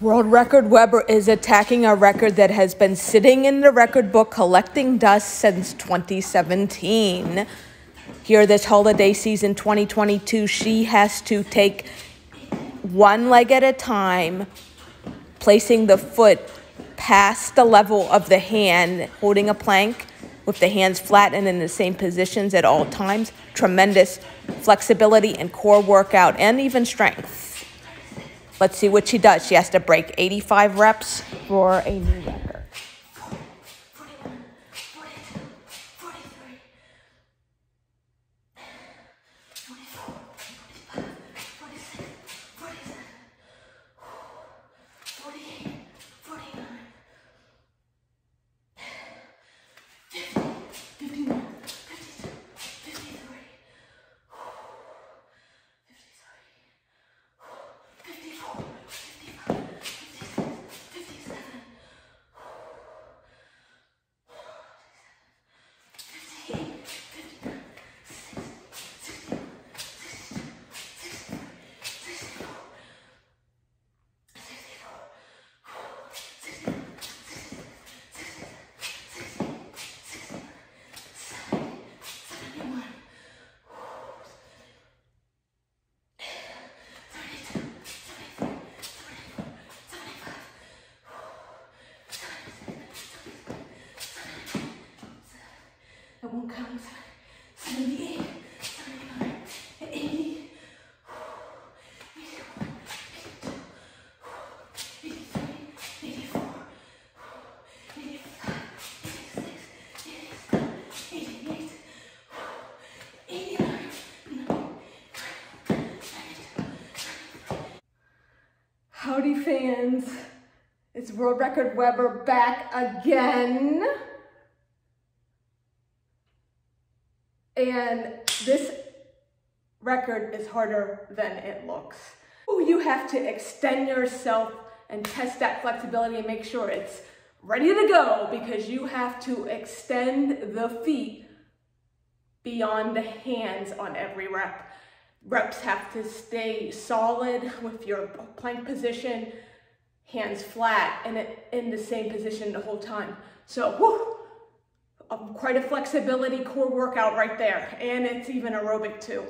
World record Weber is attacking a record that has been sitting in the record book collecting dust since 2017. Here, this holiday season 2022, she has to take one leg at a time, placing the foot past the level of the hand, holding a plank with the hands flat and in the same positions at all times. Tremendous flexibility and core workout and even strength. Let's see what she does. She has to break 85 reps for a new record. 78, 79, 80. 81, 82, 83, 84, 85, 86, 87, 88, 89, 90, Howdy fans, it's World Record Weber back again. And this record is harder than it looks. Ooh, you have to extend yourself and test that flexibility and make sure it's ready to go because you have to extend the feet beyond the hands on every rep. Reps have to stay solid with your plank position, hands flat, and in the same position the whole time. So, quite a flexibility core workout right there. And it's even aerobic too.